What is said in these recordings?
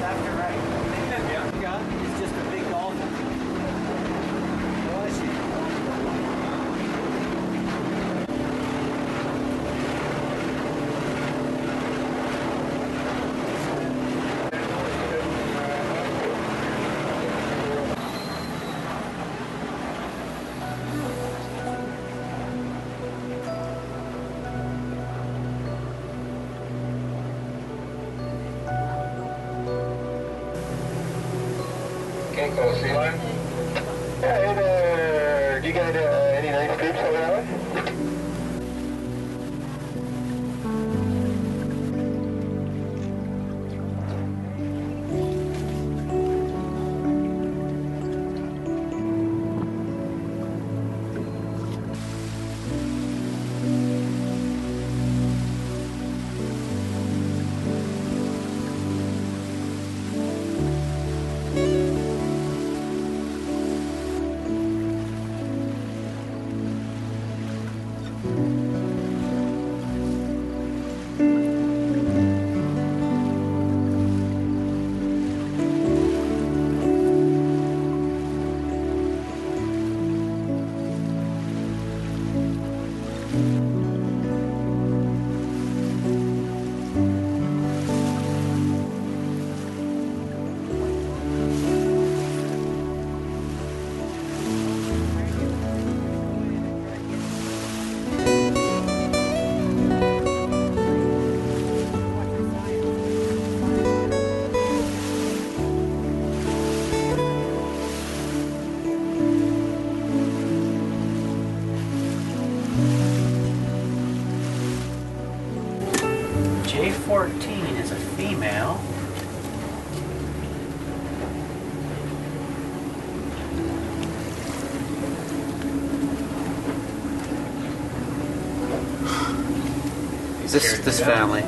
left or right. inclusive female. This this family.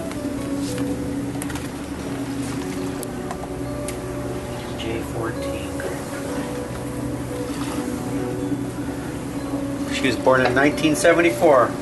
J14. She was born in 1974.